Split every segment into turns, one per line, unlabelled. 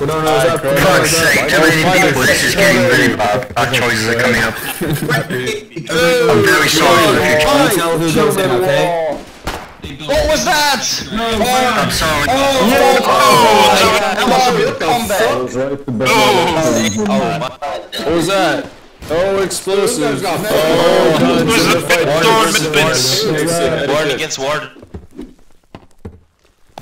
For God's sake, too many people. This is getting really bad. Bad choices are coming up. I'm very sorry for the future.
Tell who goes in, okay?
What was that?
I'm sorry.
That must have been a combat.
What was that? Oh, oh explosives. Oh, guns
Who's
in the
the
fight.
big door,
Bits.
Bits?
Ward against Ward.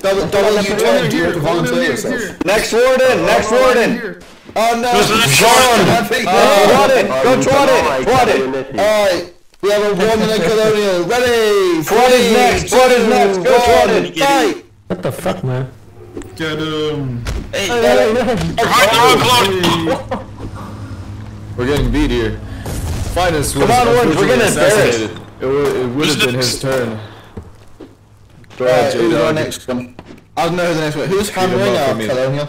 Double, double you try do it volunteer yourself.
Next warden, next warden.
Oh no!
Who's the next
John,
warden?
uh, trot it, go trot it, trot it.
Alright, we have a woman in Colonial. Ready?
Trot is next, trot is next, go trot it.
Fight!
What the fuck, man?
Get him.
Hey,
Right, you're on close.
We're getting beat here. Finest was
Come on, Orange, we're getting
unfortunately assassinated. It it would have been his turn. Go
Alright,
ahead,
who's our next one? I don't know who the next one. Who's
him up
hammering our. Colonial?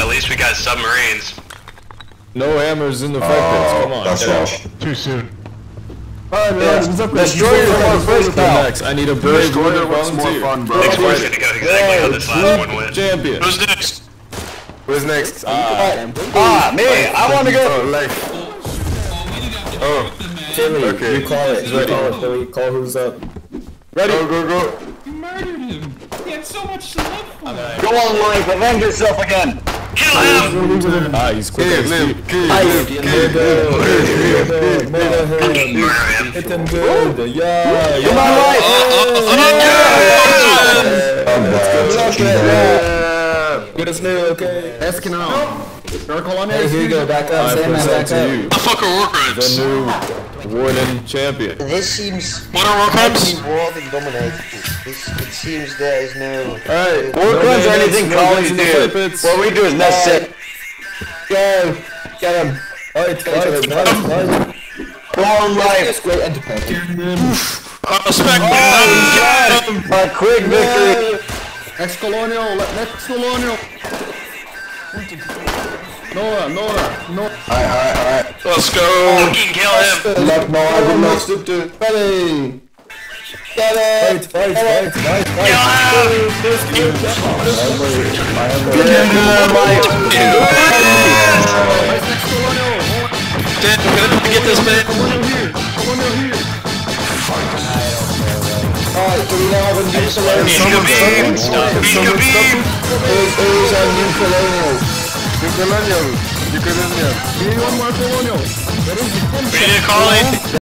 At least we got submarines.
No hammers in the fight pits. Come on.
That's
get out.
rough.
Too soon.
Destroy your force first
Who's
now.
next? I need a brave warrior volunteer.
Next one's gonna go exactly how this last one went.
Champion.
Who's next?
Who's next?
Ah, me, I want to go.
Oh, life. Oh,
Timmy,
Okay.
you call it. You call it, Billy. Call who's up.
Ready?
go, go, go.
You murdered him. He had so much to live for.
Go on, life, avenge yourself again.
Kill him!
Ah, he's quick
Kill
on his
him,
feet.
kill him, kill him.
Murder him.
Hit him good. Yeah.
Come on, life.
Get us new, okay?
Hey, here you go. Back up.
I
Sandman,
present
back
to
up.
you
The fuck are war crimes?
the new warden champion.
This seems
What are war crimes?
more than dominated. This, it seems there is no...
Alright.
War crimes are anything colonies do. What we do is necessary.
Go. Get him. Alright, fight. Fight. Fight.
Go on, life.
It's great entertainment.
Uh, spec
A quick victory.
Next Colonial. Next Colonial. Nora, Nora, Nora.
Alright, alright, alright.
Let's go. Fucking kill him.
Luck, no, I did not stick to. Ready. Fight, fight, fight, fight, fight.
Did get this man?
Alright, so we now have a new Colonial.
Mika beam. Mika beam.
Who's who's our new Colonial?
You colonial. You colonial.
We need a calling.